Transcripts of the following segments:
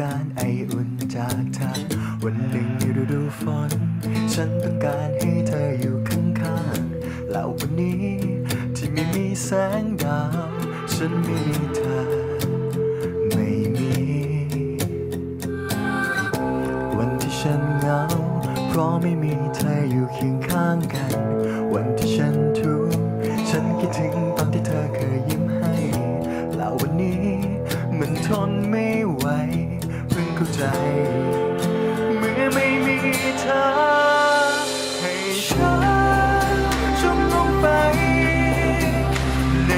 การไออุ่นจากเธอ วันหนึ่งฤดูฝน ฉันต้องการให้เธออยู่ข้างๆแล้ววันนี้ที่ไม่มีแสงดาว ฉันไม่มีเธอ ไม่มี วันที่ฉันเหงา เพราะไม่มีเธออยู่เคียงข้างกัน วันที่ฉันทุกข์ฉันคิดถึงตอนที่เธอเคยยิ้มให้ แล้ววันนี้มันทน ใจ เมื่อไม่มีเธอ ให้ฉันจมลงไป ใน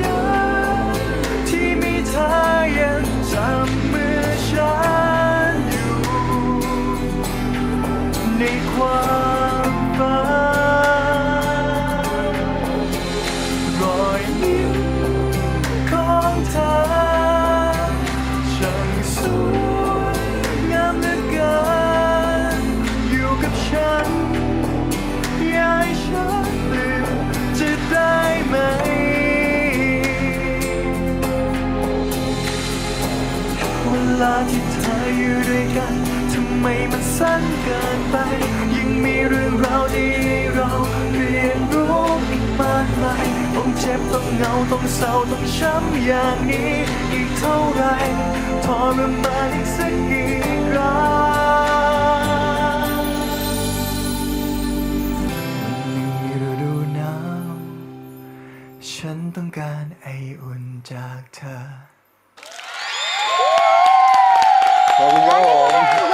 น้ำที่มีเธอยังจำมือฉันอยู่ ในความฝัน ฉันอยากให้ฉันลืมจะได้ไหม เวลาที่เธออยู่ด้วยกันทำไมมันสั้นเกินไป ยังมีเรื่องราวดีเราเรียนรู้อีกมากมายต้องเจ็บต้องเหงาต้องเศร้าต้องช้ำอย่างนี้ อีกเท่าไหรทรมานอีกสักกี่ ฉันต้องการไออุ่นจากเธอ ขอบคุณครับผม